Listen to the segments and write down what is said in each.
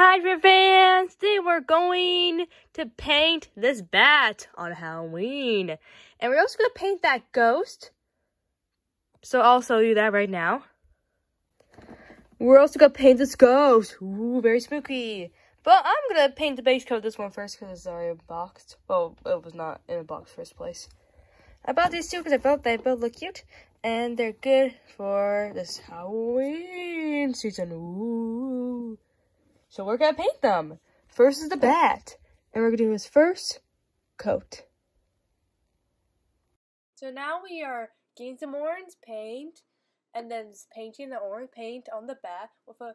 Hydra fans, today we're going to paint this bat on Halloween. And we're also going to paint that ghost. So I'll show you that right now. We're also going to paint this ghost. Ooh, very spooky. But I'm going to paint the base coat of this one first because it's already boxed. Well, it was not in a box first place. I bought these two because I felt they both look cute. And they're good for this Halloween season. Ooh. So we're gonna paint them. First is the bat, and we're gonna do his first coat. So now we are getting some orange paint, and then painting the orange paint on the bat with a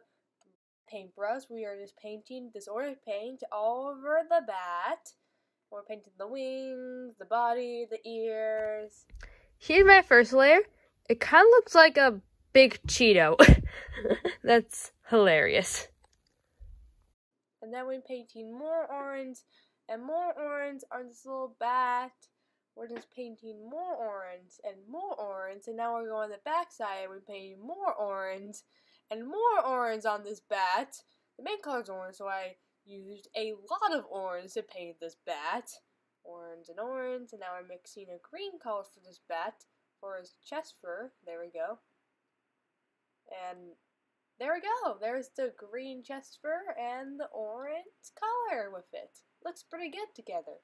paintbrush. We are just painting this orange paint all over the bat. We're painting the wings, the body, the ears. Here's my first layer. It kind of looks like a big Cheeto. That's hilarious. And then we're painting more orange and more orange on this little bat. We're just painting more orange and more orange. And now we're going to the back side. We're painting more orange and more orange on this bat. The main color is orange, so I used a lot of orange to paint this bat. Orange and orange. And now we're mixing a green color for this bat for his chest fur. There we go. And there we go. There's the green chest fur and the orange color with it. Looks pretty good together.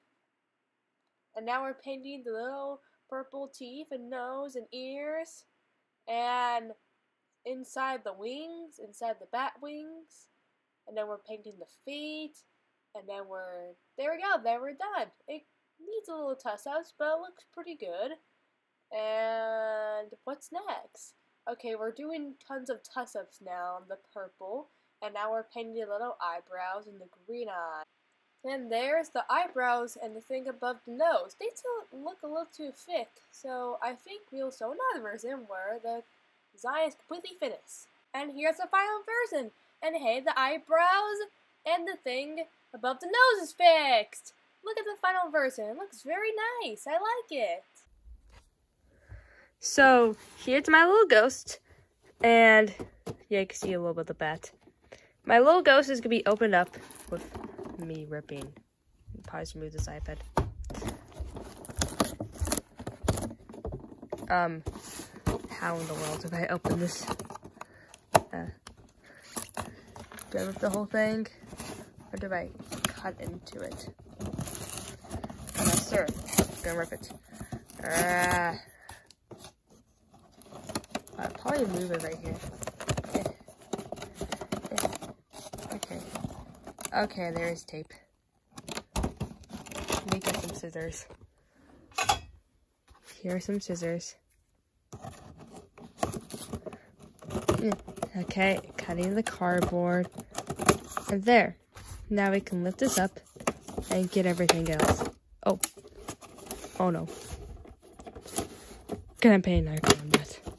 And now we're painting the little purple teeth and nose and ears. And inside the wings, inside the bat wings. And then we're painting the feet. And then we're, there we go, there we're done. It needs a little tuss-ups, but it looks pretty good. And what's next? Okay, we're doing tons of tuss-ups now on the purple, and now we're painting the little eyebrows and the green eye. And there's the eyebrows and the thing above the nose. They still look a little too thick, so I think we'll show another version where the design is completely finished. And here's the final version. And hey, the eyebrows and the thing above the nose is fixed. Look at the final version. It looks very nice. I like it. So here's my little ghost. And yeah, you can see a little bit of the bat. My little ghost is gonna be opened up with me ripping. Probably just move this iPad. Um, how in the world did I open this? Uh, do I rip the whole thing? Or do I cut into it? Oh, no, sir. I'm gonna rip it. Ah. I'll probably move it right here. Okay. Okay, there's tape. Let me get some scissors. Here are some scissors. Hmm, okay, cutting the cardboard. And there. Now we can lift this up and get everything else. Oh. Oh no. Can I pay a knife on that?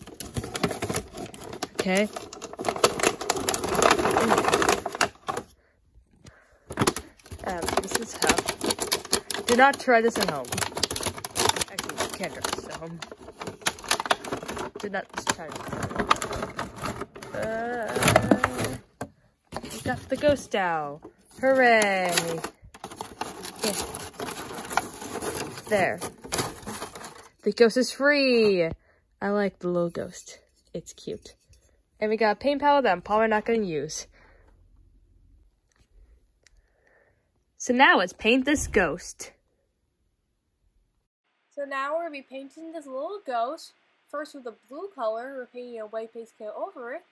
Okay. Um, this is how. Do not try this at home. Actually, you can't try this at home. Do not try this. Uh, we got the ghost owl. Hooray! Yeah. There. The ghost is free! I like the little ghost. It's cute. And we got a paint palette that I'm probably not going to use. So now let's paint this ghost. So now we're going to be painting this little ghost. First with a blue color, we're painting a white base coat over it.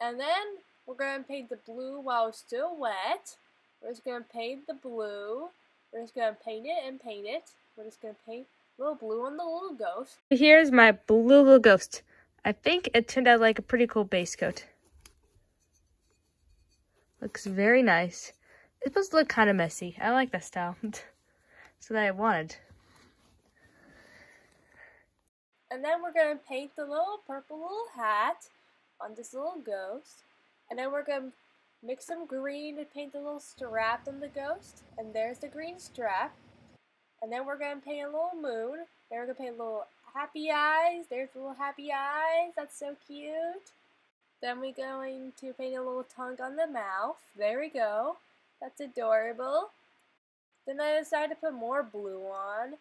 And then we're going to paint the blue while it's still wet. We're just going to paint the blue. We're just going to paint it and paint it. We're just going to paint little blue on the little ghost. Here's my blue little ghost. I think it turned out like a pretty cool base coat. Looks very nice. It's supposed to look kind of messy. I like that style. so that I wanted. And then we're going to paint the little purple little hat on this little ghost. And then we're going to mix some green to paint the little strap on the ghost. And there's the green strap. And then we're going to paint a little moon. Then we're going to paint a little happy eyes. There's little happy eyes. That's so cute. Then we're going to paint a little tongue on the mouth. There we go. That's adorable. Then I decided to put more blue on,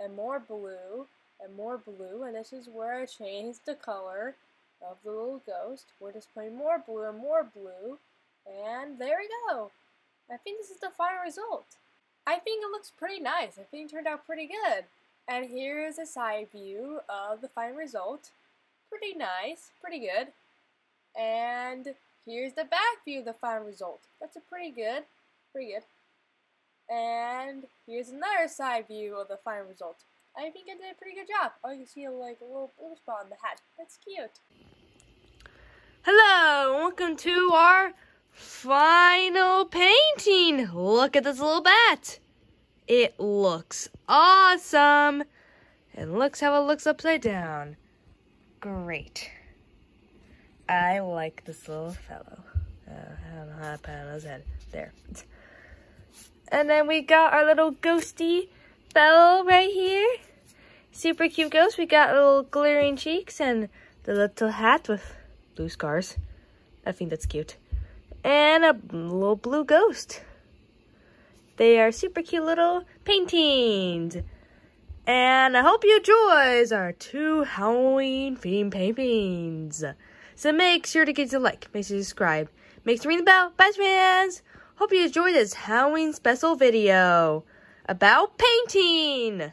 and more blue, and more blue, and this is where I changed the color of the little ghost. We're just putting more blue and more blue, and there we go. I think this is the final result. I think it looks pretty nice. I think it turned out pretty good. And here is a side view of the final result. Pretty nice, pretty good. And here's the back view of the final result. That's a pretty good, pretty good. And here's another side view of the final result. I think I did a pretty good job. Oh, you see like a little blue spot on the hat. That's cute. Hello, welcome to our final painting. Look at this little bat. It looks awesome. And looks how it looks upside down. Great. I like this little fellow. Uh, I don't know how to put on his head. There. And then we got our little ghosty fellow right here. Super cute ghost. We got little glaring cheeks and the little hat with blue scars. I think that's cute. And a little blue ghost. They are super cute little paintings. And I hope you enjoy our two Halloween theme paintings. So make sure to give us a like, make sure to subscribe, make sure to ring the bell. Bye, fans! Hope you enjoyed this Halloween special video about painting.